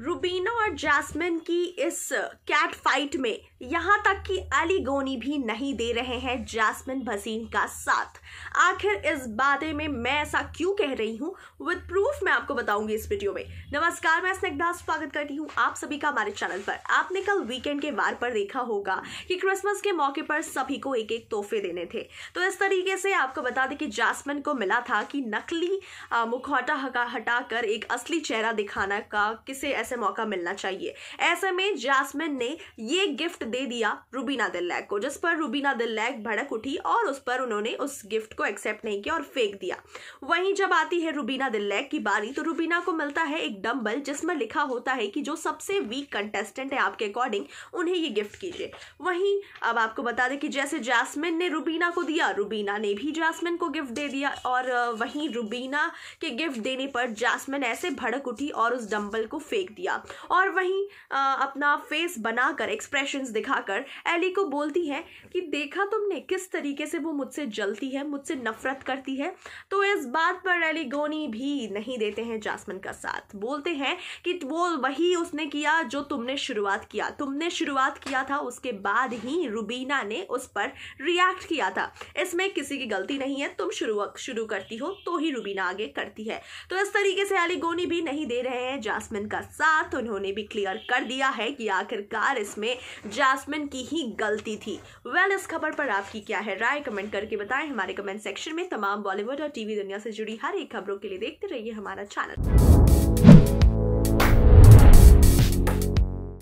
रूबीना और जैस्मिन की इस कैट फाइट में यहाँ तक कि अली गोनी भी नहीं दे रहे हैं जैस्मिन भसीन का साथ। आखिर इस बारे में मैं ऐसा क्यों कह रही हूँ? विद प्रूफ मैं आपको बताऊँगी इस वीडियो में। नमस्कार, मैं स्निग्धा, स्वागत करती हूँ आप सभी का हमारे चैनल पर। आपने कल वीकेंड के वार पर देखा होगा कि क्रिसमस के मौके पर सभी को एक एक तोहफे देने थे। तो इस तरीके से आपको बता दें कि जैस्मिन को मिला था कि नकली मुखौटा हटाकर एक असली चेहरा दिखाना का किसे ऐसे मौका मिलना चाहिए। ऐसे में जासमिन ने ये गिफ्ट दे दिया रूबीना दिल्लैक को, जिस पर रूबीना दिल्लैक भड़क उठी और उस पर उन्होंने उस गिफ्ट को एक्सेप्ट नहीं किया और फेंक दिया। वहीं जब आती है रूबीना दिल्लैक की बारी तो रूबीना को मिलता है एक डम्बल जिसमें लिखा होता है कि जो सबसे वीक कंटेस्टेंट है आपके अकॉर्डिंग उन्हें ये गिफ्ट कीजिए। वहीं अब आपको बता दें कि जैसे जासमिन ने रूबीना को दिया, रूबीना ने भी जासमिन को गिफ्ट दे दिया और वहीं रूबीना के गिफ्ट देने पर जासमिन ऐसे भड़क उठी और उस डम्बल को फेंक दिया। और वहीं अपना फेस बनाकर एक्सप्रेशंस दिखाकर एली को बोलती है कि देखा तुमने किस तरीके से वो मुझसे जलती है, मुझसे नफरत करती है? तो इस बात पर एली गोनी भी नहीं देते हैं जासमिन का साथ। बोलते हैं कि वो वही उसने किया जो तुमने शुरुआत किया। तुमने शुरुआत किया था, उसके बाद ही रुबीना ने उस पर रिएक्ट किया था। इसमें किसी की गलती नहीं है, तुम शुरू शुरू करती हो तो ही रुबीना आगे करती है। तो इस तरीके से एली गोनी भी नहीं दे रहे हैं जासमिन का साथ उन्होंने भी क्लियर कर दिया है कि आखिरकार इसमें जासमिन की ही गलती थी। वेल well, इस खबर पर आपकी क्या है राय कमेंट करके बताएँ। हमारे कमेंट सेक्शन में तमाम बॉलीवुड और टीवी दुनिया से जुड़ी हर एक खबरों के लिए देखते रहिए हमारा चैनल